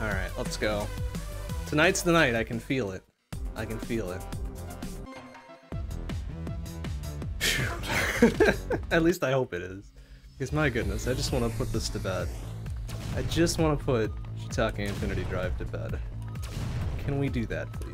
Alright, let's go. Tonight's the night, I can feel it. I can feel it. At least I hope it is. Because my goodness, I just want to put this to bed. I just want to put Shiitake Infinity Drive to bed. Can we do that, please?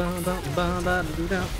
Battery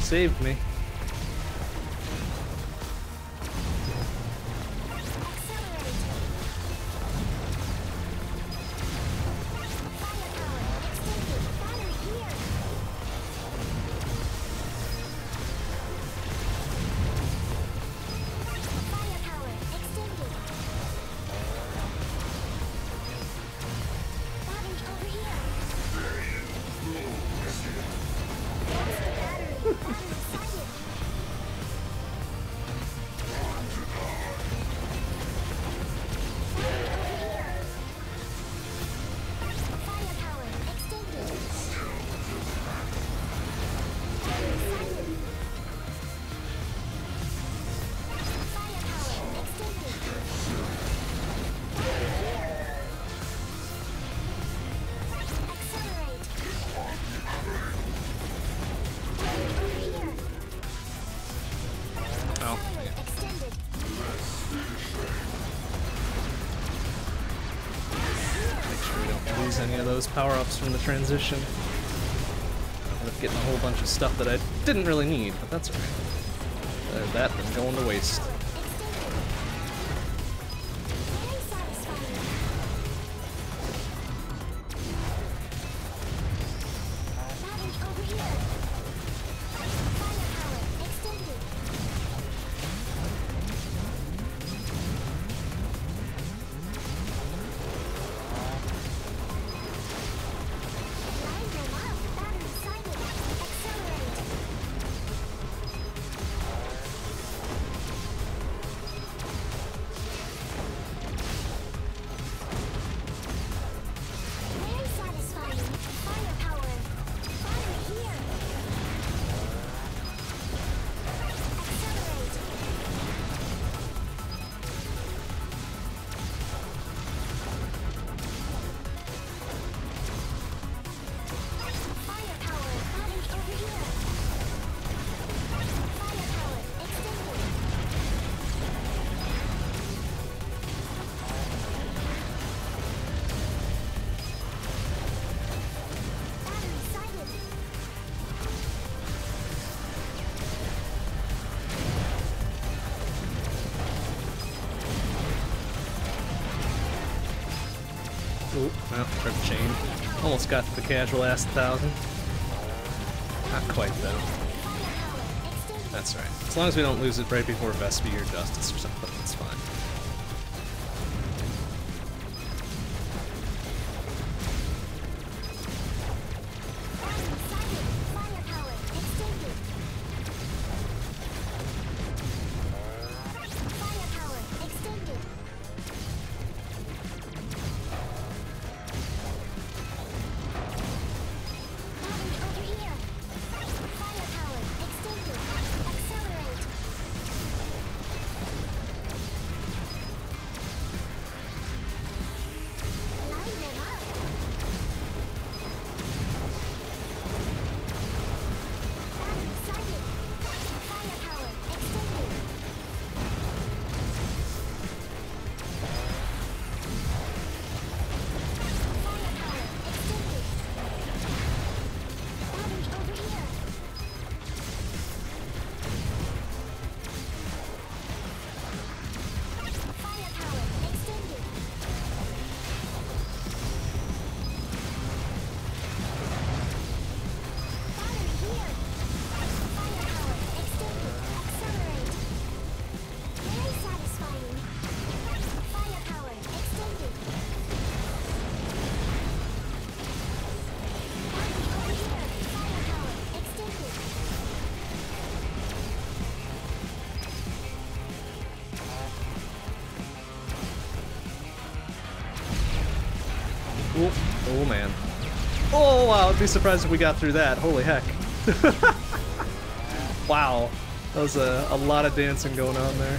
Saved me. Those power-ups from the transition. End up getting a whole bunch of stuff that I didn't really need, but that's alright. Uh, Better that than going to waste. Almost got the casual ass thousand. Not quite though. That's right. As long as we don't lose it right before Vespi or Justice or something, Wow, I'd be surprised if we got through that. Holy heck. wow. That was a, a lot of dancing going on there.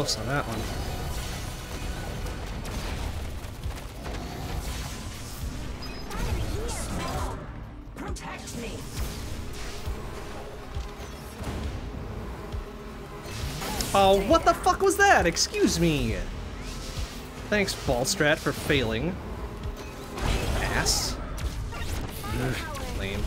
close on that one. Oh, what the fuck was that? Excuse me. Thanks, Ballstrat, for failing. Ass. Ugh, lame.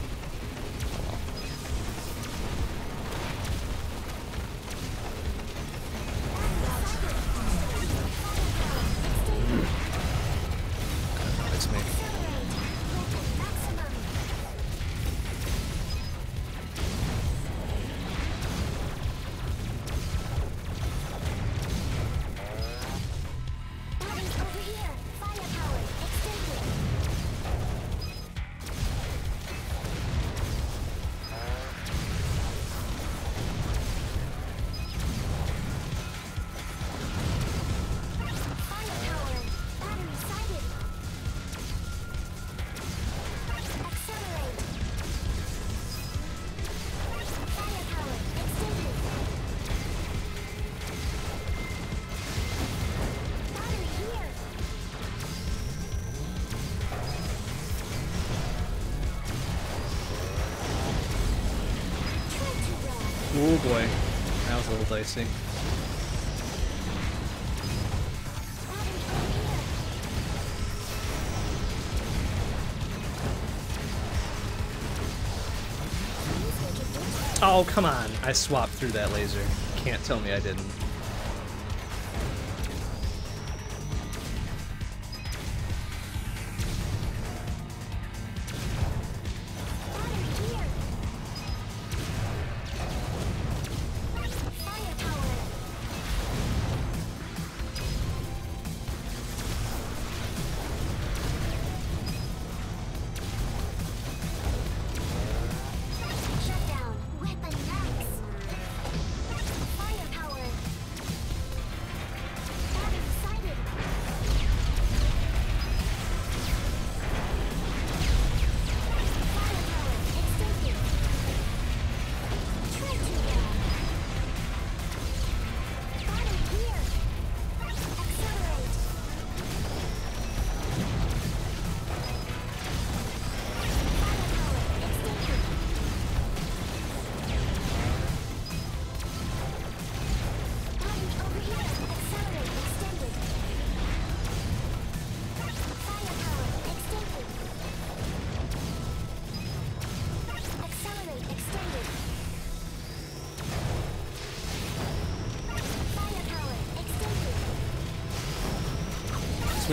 Oh, come on. I swapped through that laser. Can't tell me I didn't.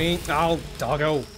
me. Oh, doggo.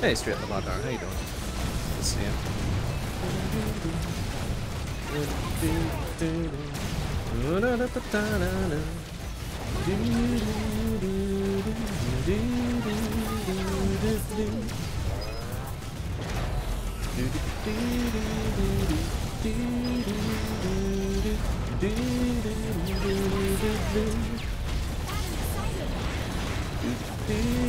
Hey, Street the Mod how you doing? Good to see you. Yeah.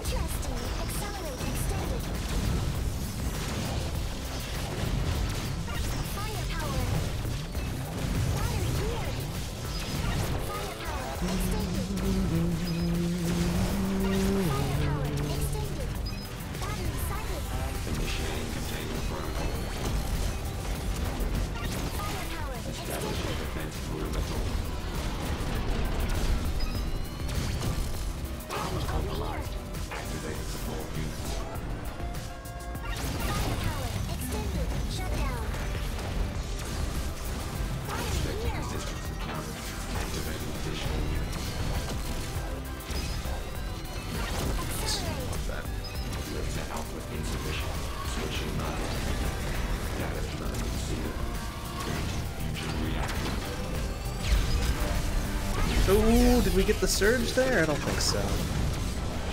surge there? I don't think so.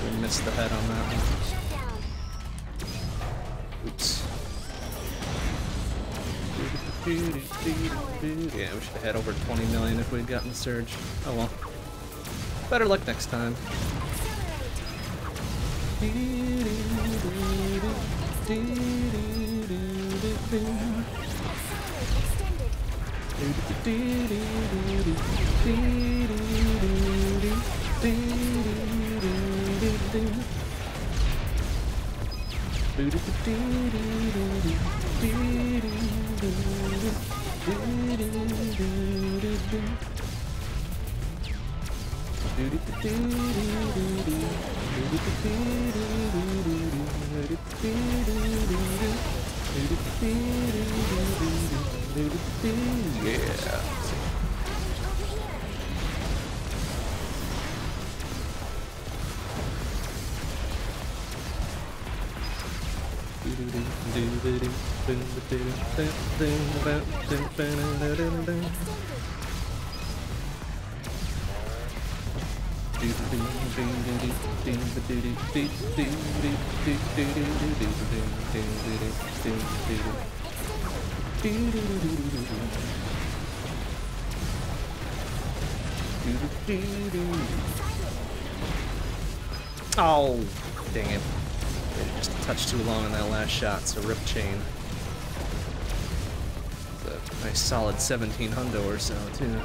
We missed the head on that one. Oops. Yeah, we should have had over 20 million if we'd gotten the surge. Oh well. Better luck next time. Yeah. Oh, dang it. They just touched too long on that last shot, so rip chain. A solid 17 hundo or so, too.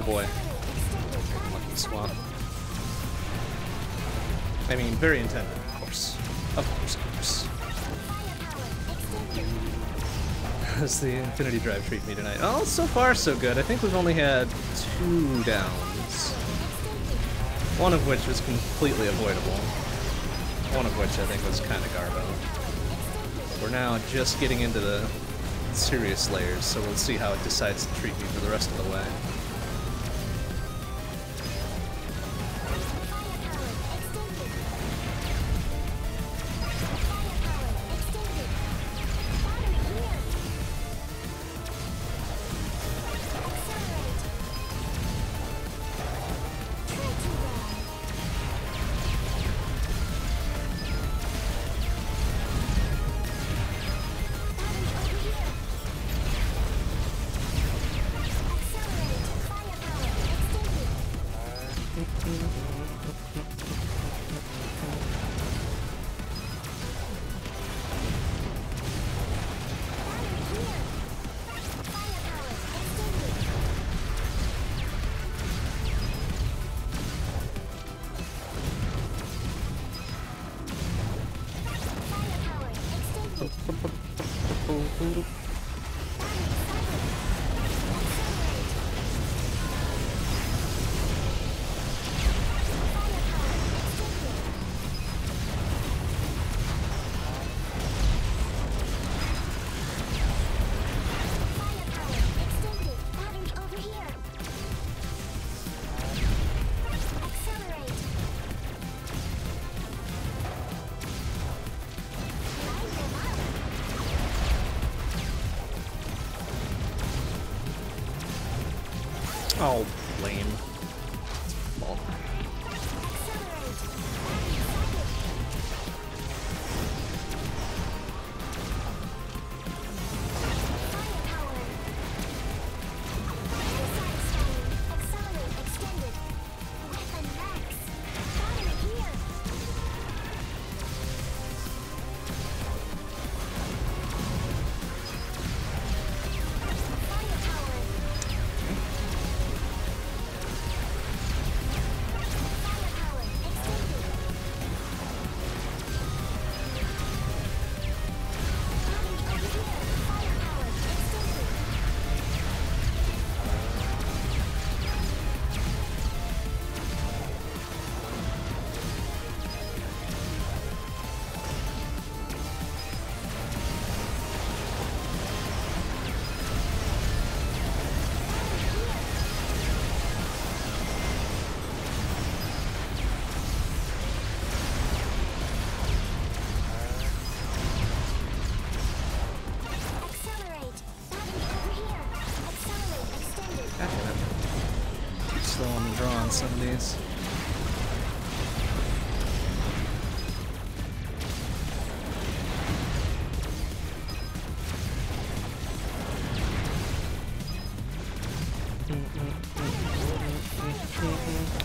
Oh, boy. Lucky swap. I mean, very intended, of course. Of course, of course. How's the Infinity Drive treat me tonight? Oh, so far so good. I think we've only had two downs. One of which was completely avoidable. One of which I think was kind of garbo. We're now just getting into the serious layers, so we'll see how it decides to treat me for the rest of the way.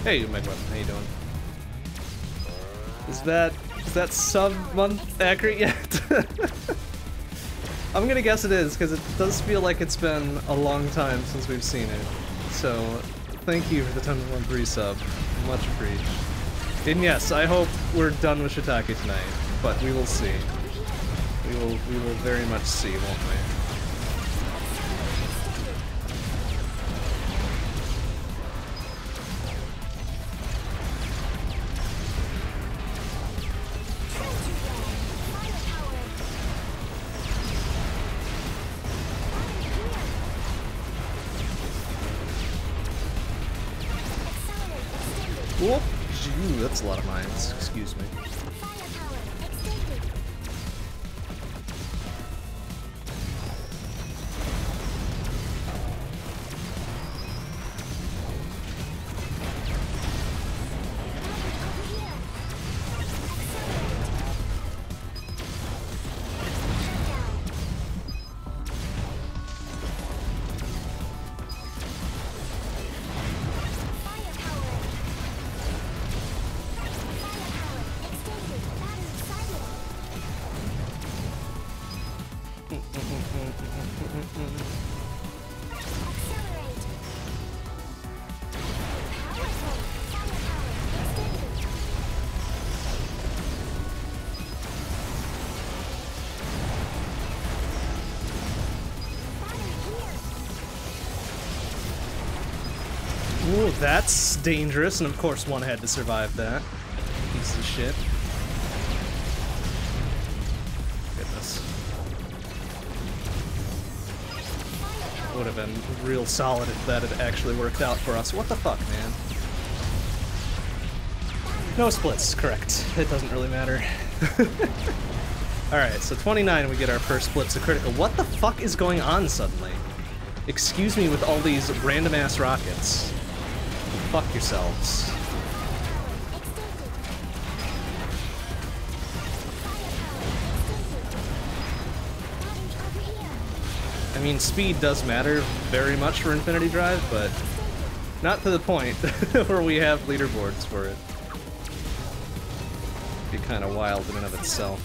Hey, Megweb, how you doing? Is that is that sub month accurate yet? I'm gonna guess it is because it does feel like it's been a long time since we've seen it. So, thank you for the 10 month resub. Much appreciated. And yes, I hope we're done with Shiitake tonight, but we will see. We will we will very much see, won't we? That's dangerous, and of course one had to survive that. Piece of shit. Goodness. Would have been real solid if that had actually worked out for us. What the fuck, man? No splits, correct. It doesn't really matter. Alright, so 29 we get our first split, so critical. What the fuck is going on suddenly? Excuse me with all these random ass rockets. Fuck yourselves. I mean, speed does matter very much for Infinity Drive, but not to the point where we have leaderboards for it. Be kind of wild in and of itself.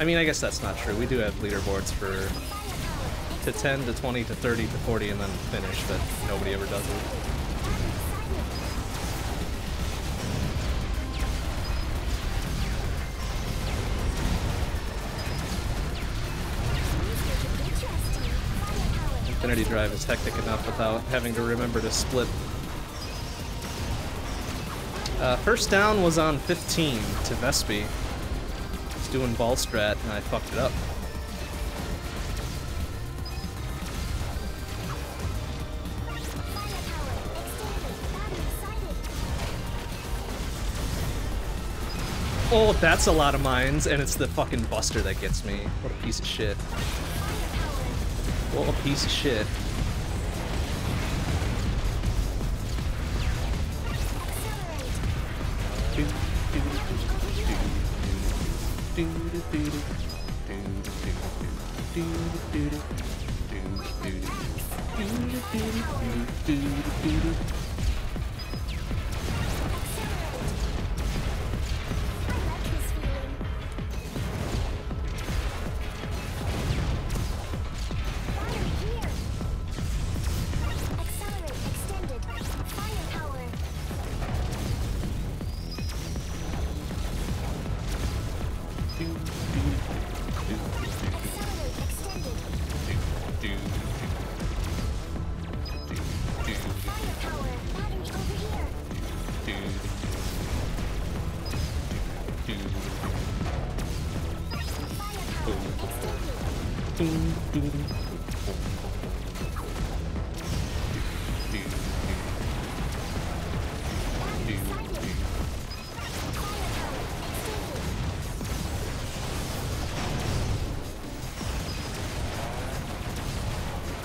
I mean, I guess that's not true. We do have leaderboards for to 10 to 20 to 30 to 40 and then finish, but nobody ever does it. Infinity Drive is hectic enough without having to remember to split. Uh, first down was on 15 to Vespi. He's doing ball strat and I fucked it up. Oh, that's a lot of mines, and it's the fucking Buster that gets me. What a piece of shit. A piece of shit.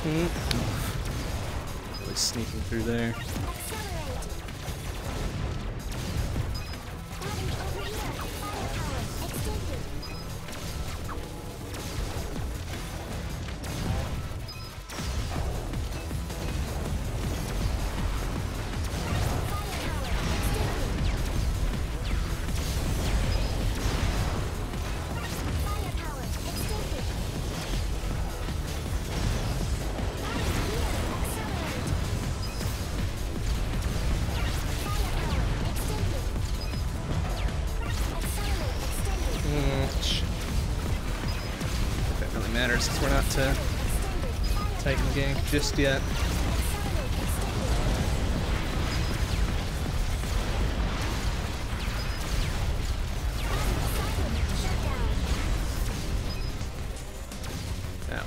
Really sneaking through there. Just yet.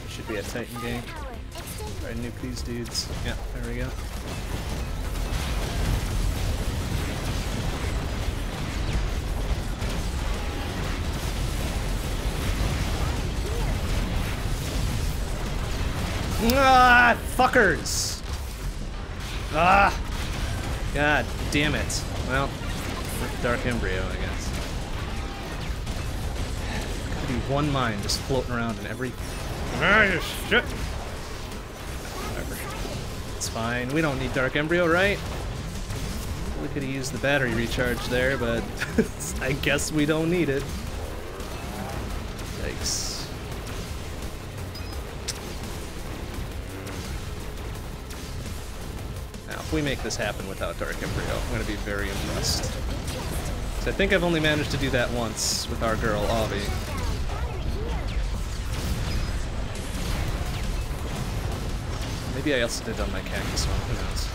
We should be a Titan gank. Try nuke these dudes. Yeah, there we go. Fuckers! Ah! God damn it. Well, Dark Embryo, I guess. Could be one mine just floating around in every. Ah, shit! Whatever. It's fine. We don't need Dark Embryo, right? We could have used the battery recharge there, but I guess we don't need it. If we make this happen without Dark Embryo, I'm going to be very impressed. So I think I've only managed to do that once with our girl, Avi. Maybe I also did on my cactus one, who knows.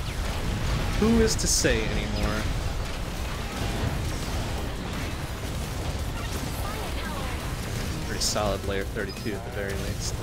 Who is to say anymore? Pretty solid layer 32 at the very least.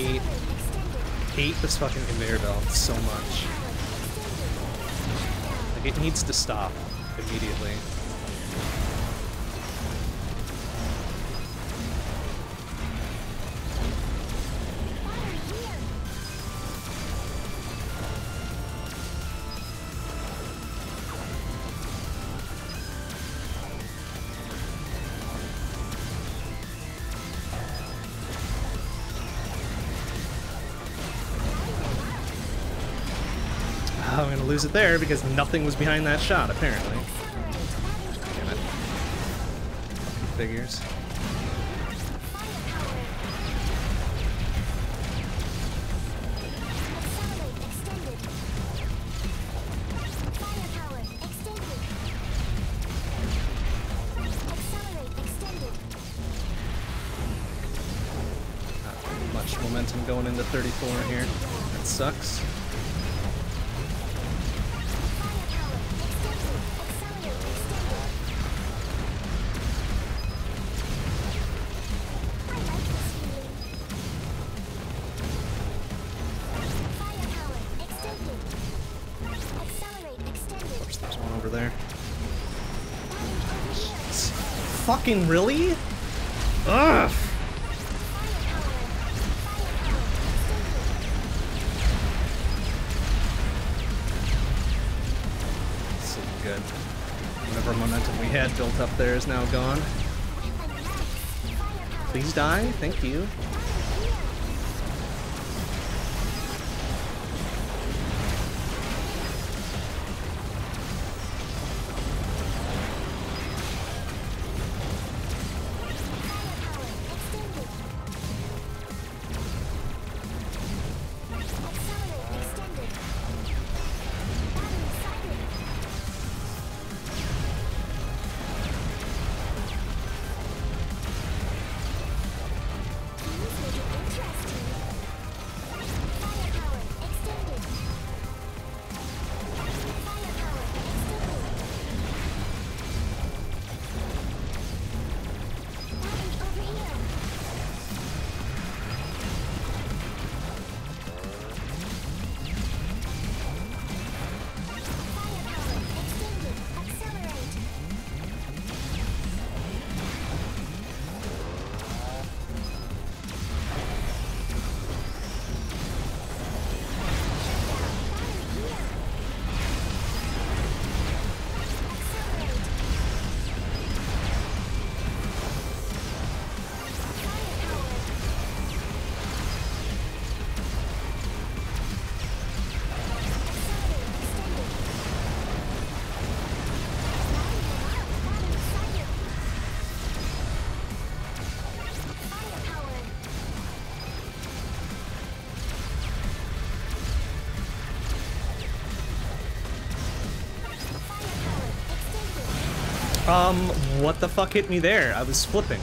Hate, hate this fucking conveyor belt so much. Like, it needs to stop immediately. It there because nothing was behind that shot, apparently. Damn it. Figures. Not much momentum going into 34 here. That sucks. Fucking really? Ugh! Isn't good. Whatever momentum we had built up there is now gone. Please die. Thank you. Um, what the fuck hit me there? I was flipping.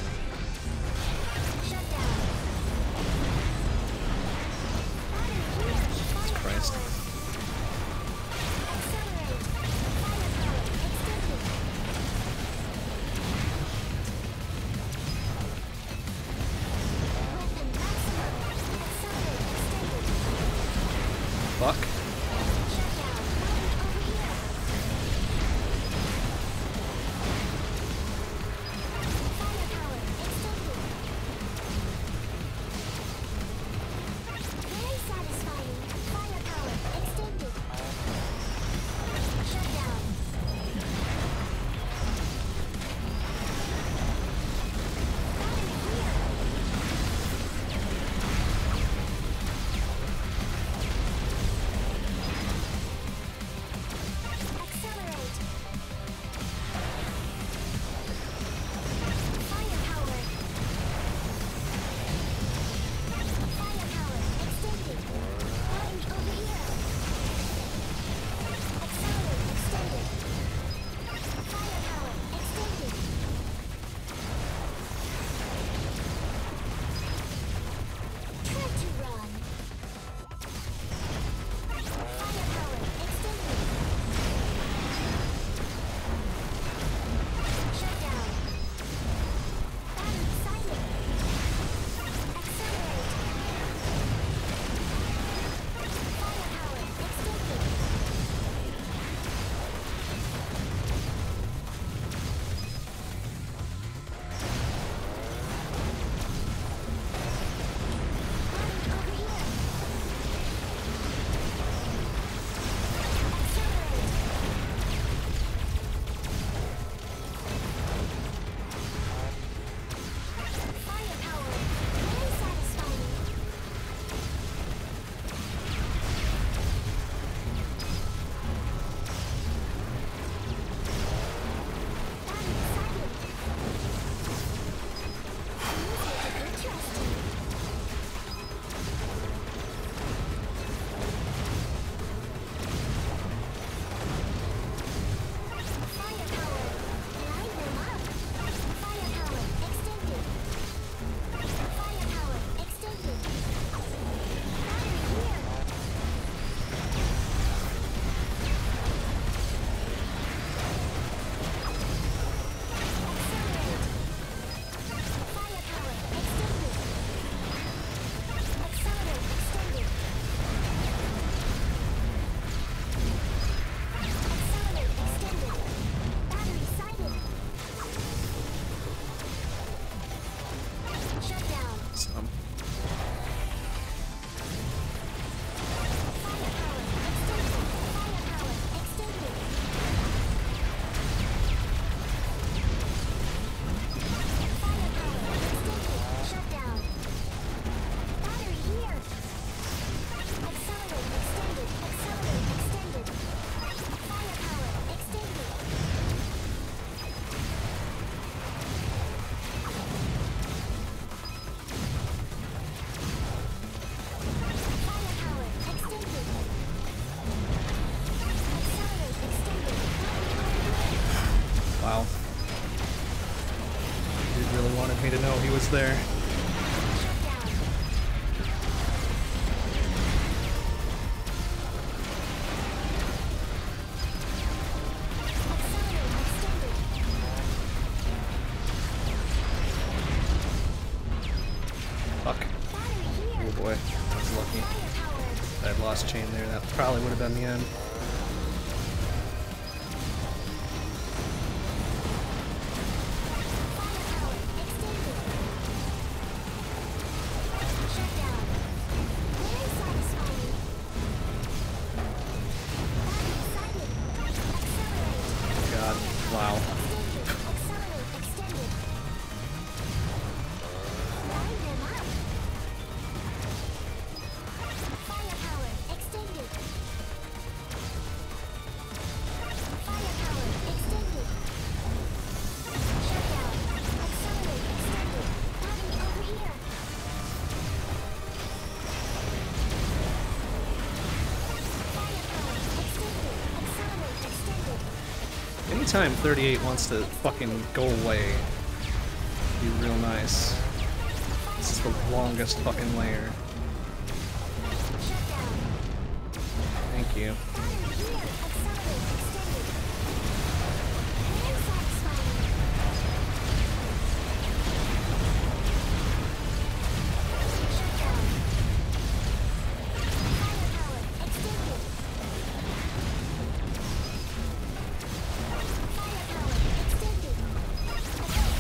there. Anytime 38 wants to fucking go away, be real nice. This is the longest fucking layer.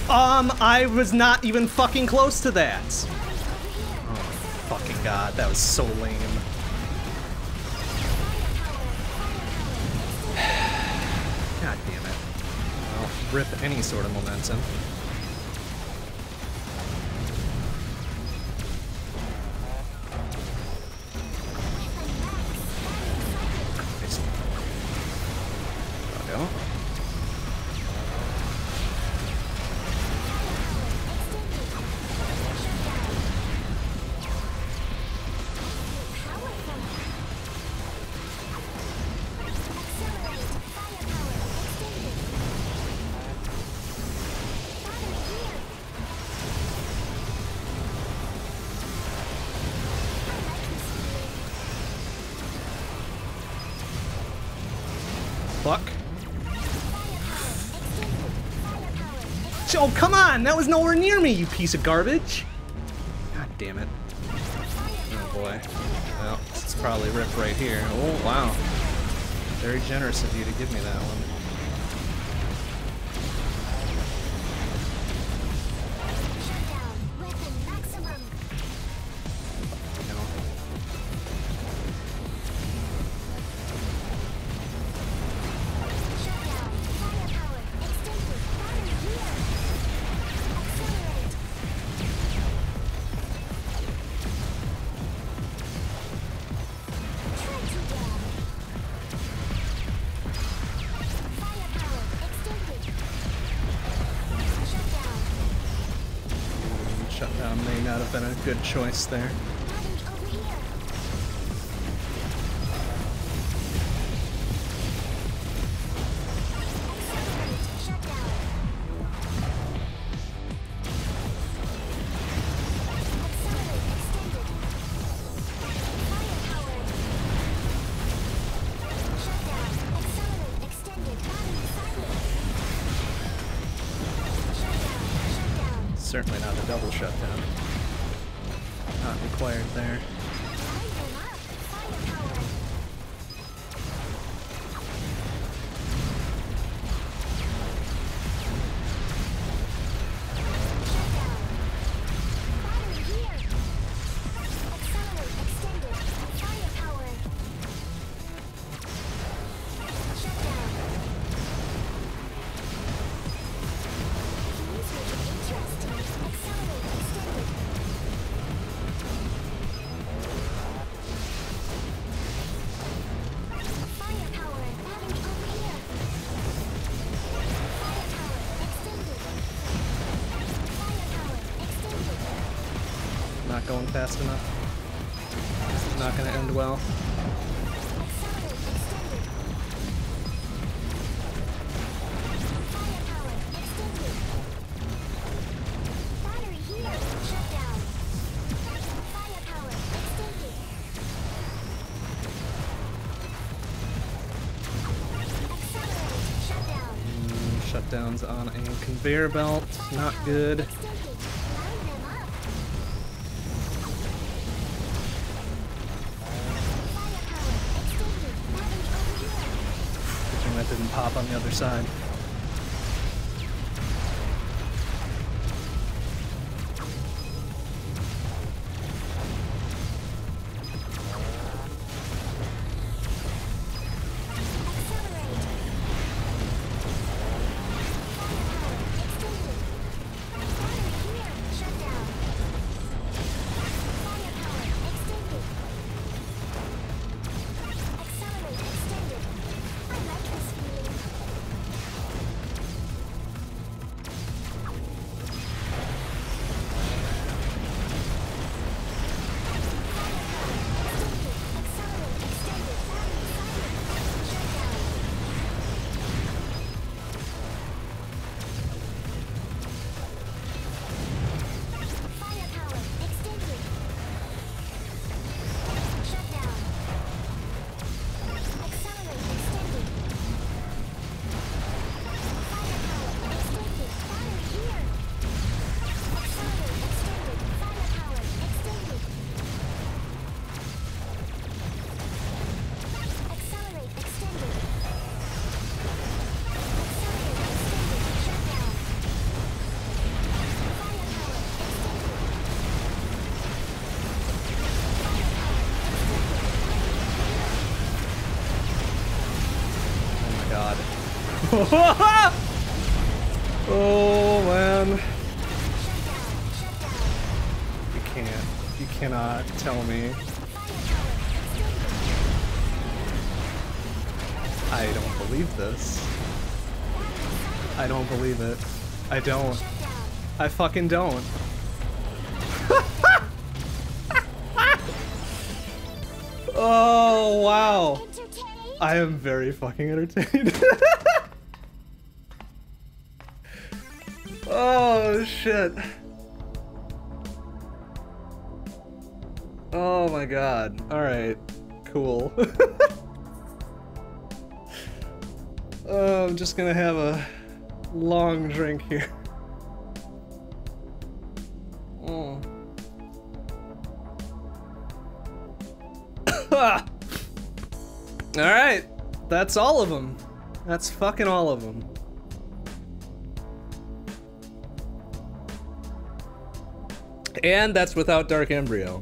Um, I was not even fucking close to that. Oh fucking god, that was so lame. God damn it. Well, rip any sort of momentum. That was nowhere near me, you piece of garbage! God damn it. Oh boy. Well, it's probably Rip right here. Oh, wow. Very generous of you to give me that one. Have been a good choice there. This is not going to end well. Mm, Shutdowns on a conveyor belt. Not. Good other side. oh man. You can't. You cannot tell me. I don't believe this. I don't believe it. I don't. I fucking don't. oh wow. I am very fucking entertained. shit. Oh my god. Alright. Cool. oh, I'm just gonna have a long drink here. Mm. Alright. That's all of them. That's fucking all of them. And that's without Dark Embryo,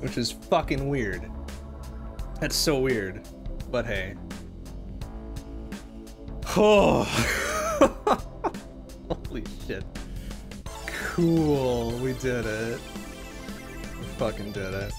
which is fucking weird. That's so weird. But hey. Oh. Holy shit. Cool. We did it. We fucking did it.